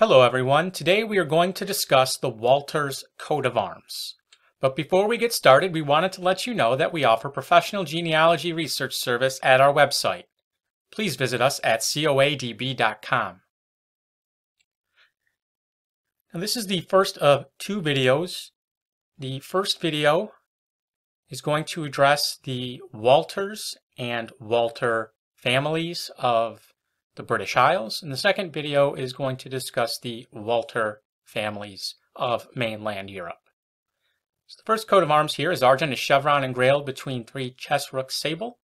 Hello everyone. Today we are going to discuss the Walters coat of arms. But before we get started, we wanted to let you know that we offer professional genealogy research service at our website. Please visit us at coadb.com. Now this is the first of two videos. The first video is going to address the Walters and Walter families of the British Isles. And the second video is going to discuss the Walter families of mainland Europe. So the first coat of arms here is argent, a chevron engrailed between three chessrook sable.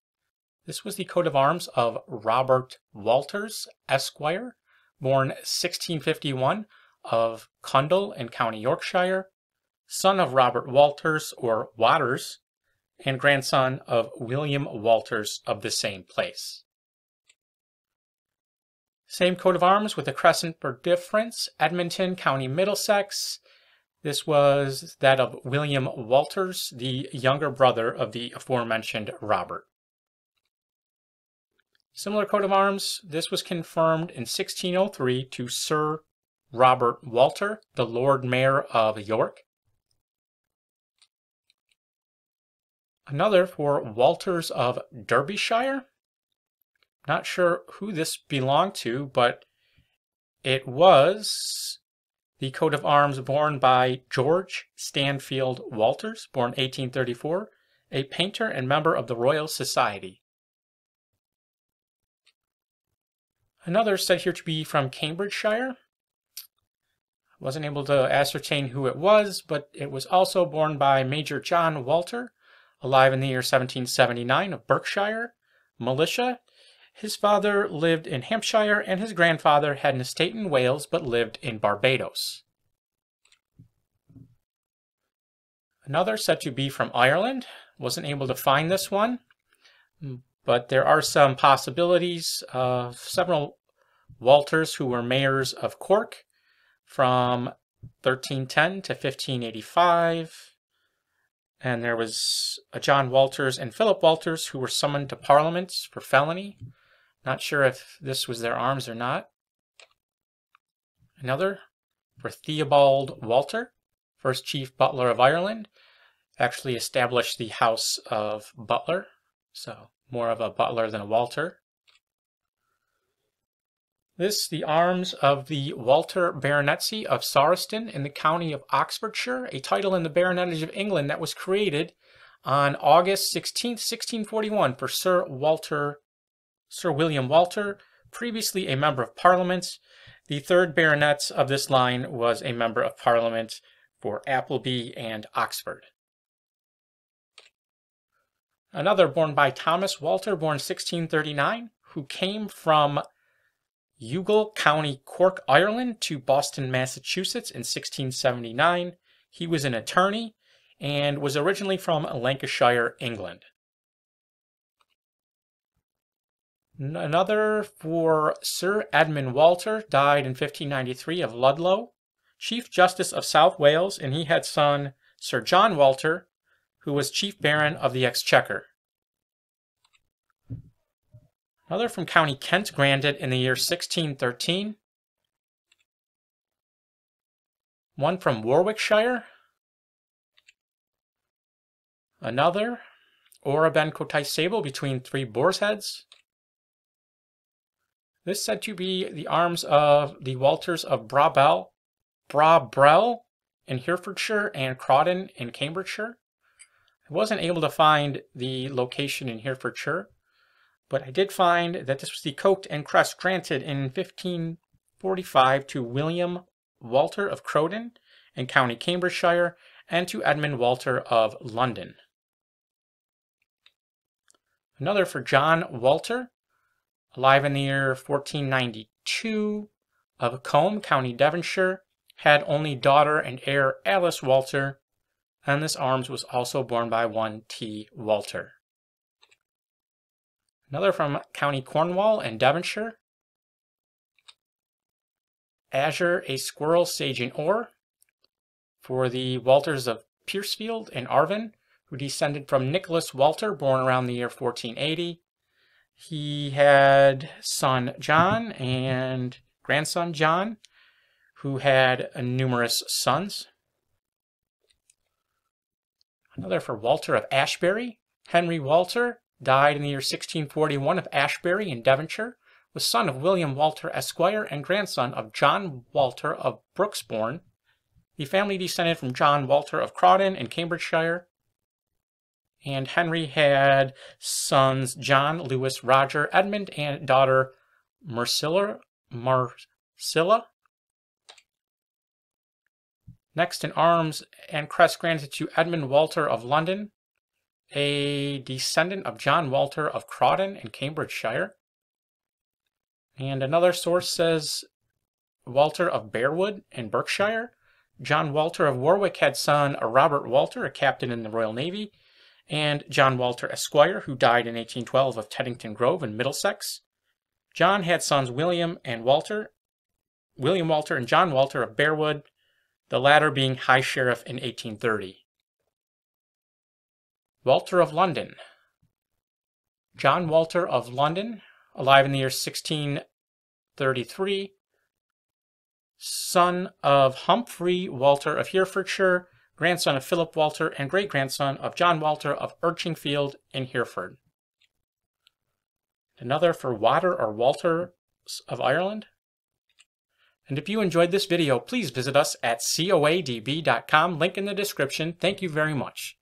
This was the coat of arms of Robert Walters, Esquire, born 1651 of Cundall in County Yorkshire, son of Robert Walters or Waters, and grandson of William Walters of the same place. Same coat of arms with a crescent for difference, Edmonton, County Middlesex. This was that of William Walters, the younger brother of the aforementioned Robert. Similar coat of arms, this was confirmed in 1603 to Sir Robert Walter, the Lord Mayor of York. Another for Walters of Derbyshire. Not sure who this belonged to, but it was the coat of arms borne by George Stanfield Walters, born 1834, a painter and member of the Royal Society. Another said here to be from Cambridgeshire. Wasn't able to ascertain who it was, but it was also borne by Major John Walter, alive in the year 1779 of Berkshire, militia, his father lived in Hampshire and his grandfather had an estate in Wales but lived in Barbados. Another said to be from Ireland. Wasn't able to find this one, but there are some possibilities of several Walters who were mayors of Cork from 1310 to 1585. And there was a John Walters and Philip Walters who were summoned to Parliament for felony. Not sure if this was their arms or not. Another for Theobald Walter, first chief butler of Ireland, actually established the House of Butler, so more of a butler than a Walter. This, the arms of the Walter Baronetcy of Sarreston in the county of Oxfordshire, a title in the baronetage of England that was created on August 16, 1641 for Sir Walter Sir William Walter, previously a Member of Parliament. The third baronet of this line was a Member of Parliament for Appleby and Oxford. Another borne by Thomas Walter, born 1639, who came from Youghal County, Cork, Ireland to Boston, Massachusetts in 1679. He was an attorney and was originally from Lancashire, England. Another for Sir Edmund Walter, died in 1593 of Ludlow, Chief Justice of South Wales, and he had son Sir John Walter, who was Chief Baron of the Exchequer. Another from County Kent, granted in the year 1613. One from Warwickshire. Another, Ora Ben Kotai Sable between three boar's heads. This is said to be the arms of the Walters of Brabell, Brabrel in Herefordshire and Crawdon in Cambridgeshire. I wasn't able to find the location in Herefordshire, but I did find that this was the coat and crest granted in 1545 to William Walter of Crowden in County Cambridgeshire and to Edmund Walter of London. Another for John Walter alive in the year 1492 of Combe, County Devonshire, had only daughter and heir Alice Walter, and this arms was also borne by one T. Walter. Another from County Cornwall and Devonshire. Azure, a squirrel, sejant or. For the Walters of Piercefield and Arvin, who descended from Nicholas Walter, born around the year 1480, he had son John and grandson John, who had numerous sons. Another for Walter of Ashbury. Henry Walter died in the year 1641 of Ashbury in Devonshire, was son of William Walter Esquire and grandson of John Walter of Broxbourne. The family descended from John Walter of Crawdon in Cambridgeshire. And Henry had sons John, Lewis, Roger, Edmund, and daughter Marcilla. Marcilla. Next in arms and crest granted to Edmund Walter of London, a descendant of John Walter of Crawdon in Cambridgeshire. And another source says Walter of Bearwood in Berkshire. John Walter of Warwick had son Robert Walter, a captain in the Royal Navy, and John Walter Esquire, who died in 1812 of Teddington Grove in Middlesex. John had sons William and Walter, William Walter and John Walter of Bearwood, the latter being High Sheriff in 1830. Walter of London. John Walter of London, alive in the year 1633, son of Humphrey Walter of Herefordshire, grandson of Philip Walter, and great grandson of John Walter of Urchingfield in Hereford. Another for Water or Walter of Ireland. And if you enjoyed this video, please visit us at coadb.com, link in the description. Thank you very much.